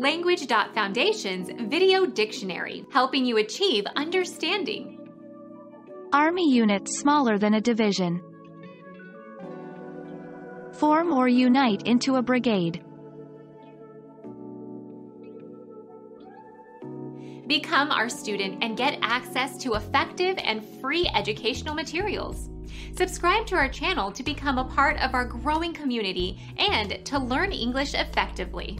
Language.Foundation's Video Dictionary, helping you achieve understanding. Army units smaller than a division. Form or unite into a brigade. Become our student and get access to effective and free educational materials. Subscribe to our channel to become a part of our growing community and to learn English effectively.